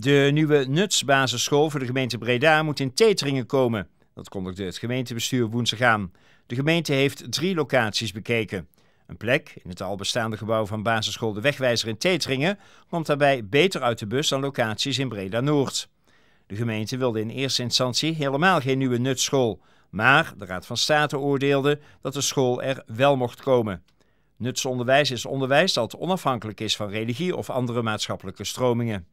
De nieuwe Nutsbasisschool voor de gemeente Breda moet in Teteringen komen. Dat kondigde het gemeentebestuur woensdag aan. De gemeente heeft drie locaties bekeken. Een plek in het al bestaande gebouw van basisschool De Wegwijzer in Teteringen komt daarbij beter uit de bus dan locaties in Breda Noord. De gemeente wilde in eerste instantie helemaal geen nieuwe nutschool, maar de Raad van State oordeelde dat de school er wel mocht komen. Nutsonderwijs is onderwijs dat onafhankelijk is van religie of andere maatschappelijke stromingen.